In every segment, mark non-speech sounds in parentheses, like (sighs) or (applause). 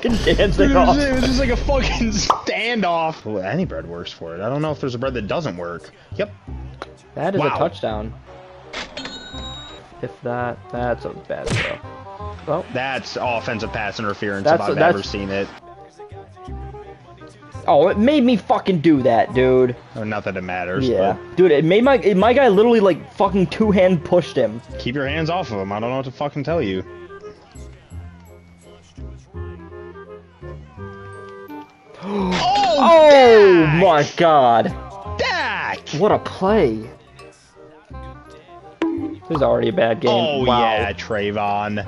just fucking dancing It off. was, it was just like a fucking standoff. Well, any bread works for it. I don't know if there's a bread that doesn't work. Yep. That is Wow. a touchdown. If that, that's a bad throw. Well, That's offensive pass interference That's- if I've that's- ever seen it. oh, it made me fucking do that, dude. Or not that it matters. Yeah, dude, it made my it, my guy literally like fucking two hand pushed him. keep your hands off of him. I don't know what to fucking tell you. Oh, Oh my god, Dak! what a play! This is already a bad game. Oh wow. yeah, Trayvon.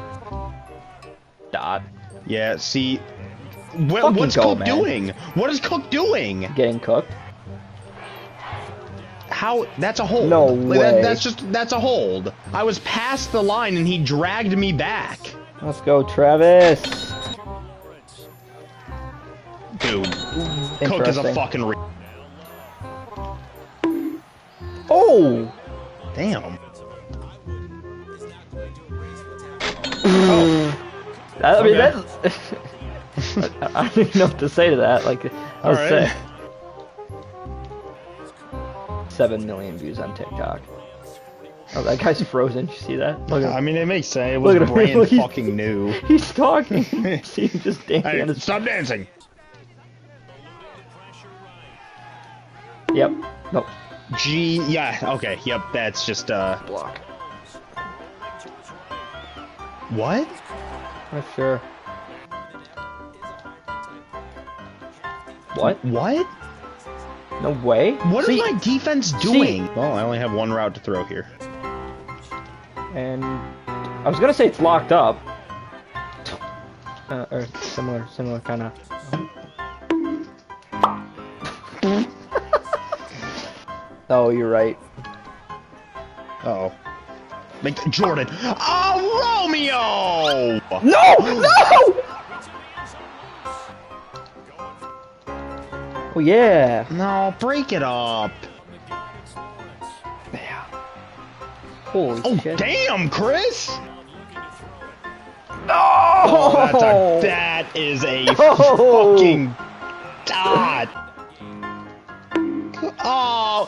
Dot. Yeah, see. What's go, Cook man. doing? What is Cook doing? Getting cooked. How? That's a hold. No Like, that- way. that's just that's a hold. I was past the line and he dragged me back. Let's go, Travis. Cook is a fucking. Re- Oh, Damn. (sighs) I mean Okay. that's. (laughs) I, I don't even know what to say to that. Like, I was Alright. sick. Seven million views on TikTok. Oh, that guy's frozen. You see that? Look at I mean, it makes sense. It was Look him. brand (laughs) fucking new. He's talking. (laughs) see him just dancing Hey, stop dancing. Yep. Nope. G. Yeah. Okay. Yep. That's just uh. Block. What? Oh, sure. What? What? No way. What See, is my defense doing? Well, I only have one route to throw here. And I was gonna say it's locked up. Uh, or similar, similar kind of. Oh, you're right. Uh oh. Like Jordan. Oh, Romeo! No! No! Oh yeah. No, break it up. Yeah. Holy Oh, shit. damn, Chris! No! Oh, that's a, that is a Oh. fucking dot. Oh,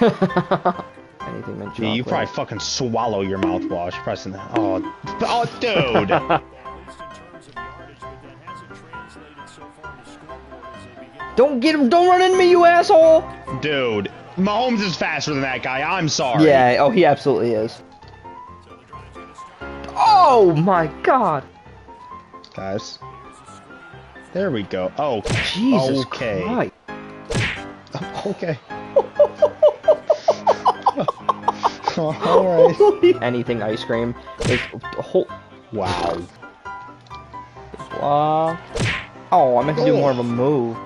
(laughs) Anything meant yeah, you probably fucking swallow your mouthwash pressing that. Oh, oh, dude. (laughs) Don't get him! Don't run into me, you asshole! dude, Mahomes is faster than that guy. I'm sorry. Yeah. Oh, he absolutely is. Oh my God! guys. There we go. Oh, Jesus okay. Christ! (laughs) Okay. (laughs) All right. (laughs) Anything ice cream is whole Wow. block. Oh, I meant to do more of a move.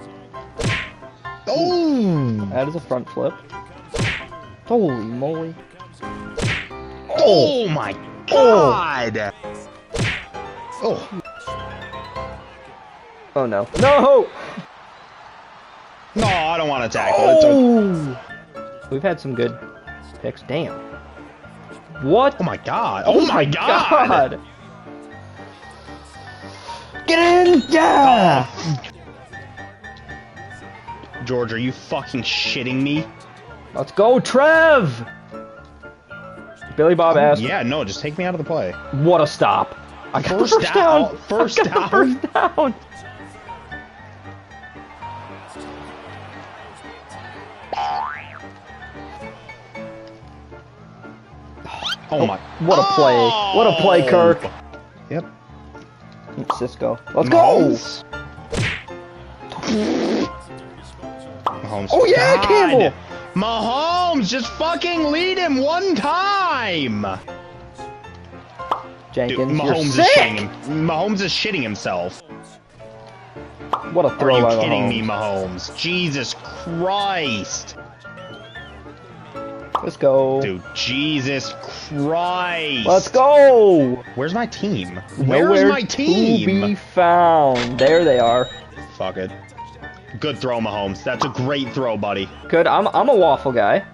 Oh. That is a front flip. Holy moly! Oh my god. Oh. Oh, oh no! No! No, I don't want to tackle. It's a- Oh! We've had some good picks. Damn. What? oh my god. Oh my (laughs) god. Get in! Yeah! George, are you fucking shitting me? Let's go, Trev! Billy Bob asked, Yeah, no, just take me out of the play. "What a stop!" I got First the first down. down. First I got the down. first down. Oh my. What a play! What a play, oh. Kirk. Yep. Cisco. Let's go. Mahomes. Mahomes. Oh, yeah, God. Campbell. Mahomes, just fucking lead him one time. Dude, Jenkins, Mahomes you're is sick. shitting him. Mahomes is shitting himself. What a Are you by kidding Mahomes. me, Mahomes? Jesus Christ. Let's go. Dude, Jesus Christ. Let's go. Where's my team? Where's Nowhere my team? to be found. There they are. Fuck it. Good throw, Mahomes. That's a great throw, buddy. Good. I'm I'm a waffle guy.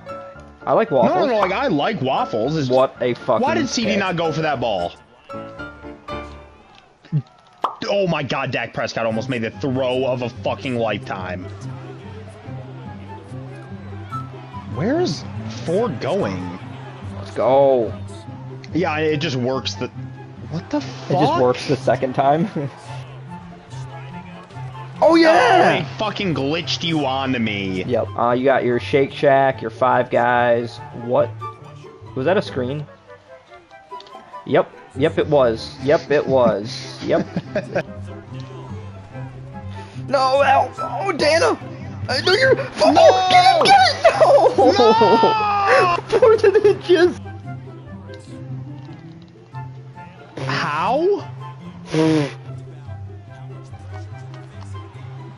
I like waffles. no, no, like I like waffles. It's What a fucking. Why did CeeDee not go for that ball? Oh my God, Dak Prescott almost made the throw of a fucking lifetime. Where's Ford going? Let's go. Yeah, it just works. The what the fuck? It just works the second time. oh (laughs) Oh, yeah. they fucking glitched you onto me. Yep. Uh, you got your Shake Shack, your Five Guys. What? Was that a screen? Yep. Yep, it was. Yep, it was. Yep. (laughs) no, Al. Oh, Dana. I know you're. Oh, No! get get! Four inches. How?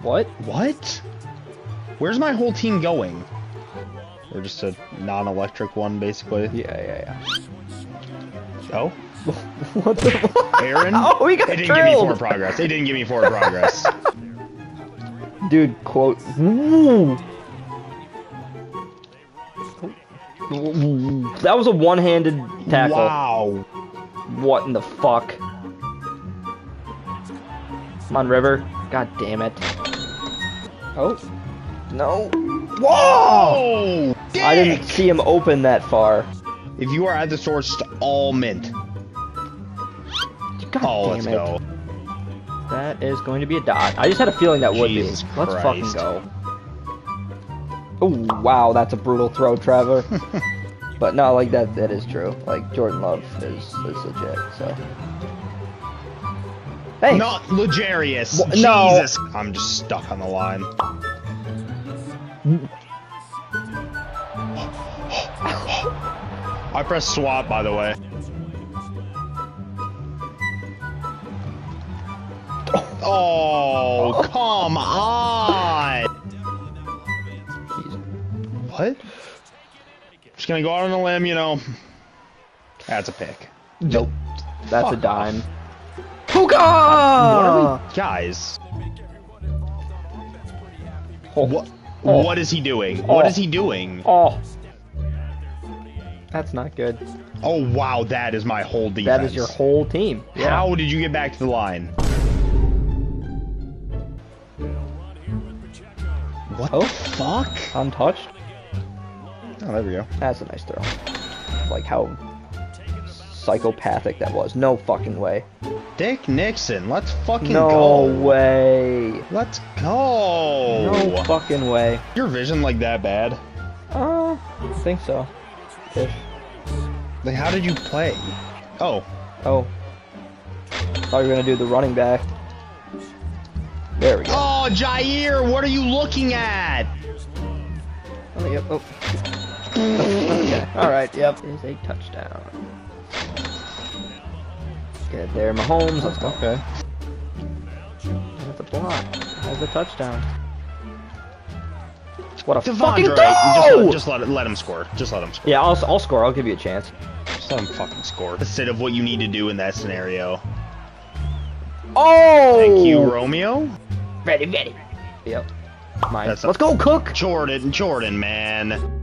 What? What? Where's my whole team going? Or just a non-electric one, basically. Yeah, yeah, yeah. Oh, (laughs) what the fuck? Aaron. (laughs) Oh, we got It didn't give me forward progress. It didn't give me forward progress. (laughs) Dude, quote. Woo. That was a one-handed tackle. Wow. What in the fuck? Come on, River. God damn it. Oh. No. Whoa! Oh, I didn't see him open that far. If you are at the source just all mint. God Oh, damn let's it. go. That is going to be a dot. I just had a feeling that would Jesus be. Let's fucking go. Oh wow, that's a brutal throw, Trevor. (laughs) but no, like that that is true. Like Jordan Love is is legit. So. Thanks. Not Legarius. No. Jesus. I'm just stuck on the line. I pressed swap, by the way. Oh, come on! What? Just gonna go out on a limb, you know. That's a pick. Nope. That's a dime. What are Puka! we, guys? Oh. What? Oh. What is he doing? Oh. What is he oh. doing? Oh. That's not good. Oh wow, that is my whole defense. That is your whole team. Yeah. How did you get back to the line? Oh. What Oh. the fuck? Untouched? Oh, there we go. That's a nice throw. Like how psychopathic that was. No fucking way. Dick Nixon, let's fucking No go. way. Let's go. No fucking way. Your vision like that bad? Uh, I think so. Ish. Like, how did you play? Oh, Oh. Thought you were gonna do the running back. There we go. oh, Jair, what are you looking at? Oh, yep. Oh. okay. Alright, yep. Is a touchdown. Get it there, Mahomes. Let's go. Okay. That's a block. That's a touchdown. What a Devondre, fucking just, throw! let, just let it, let him score. Just let him score. Yeah, I'll, I'll score. I'll give you a chance. Just let him fucking score. Instead of what you need to do in that scenario. Oh! Thank you, Romeo. Ready, ready. Yep. Mine. Let's go, Cook! Jordan, Jordan, man.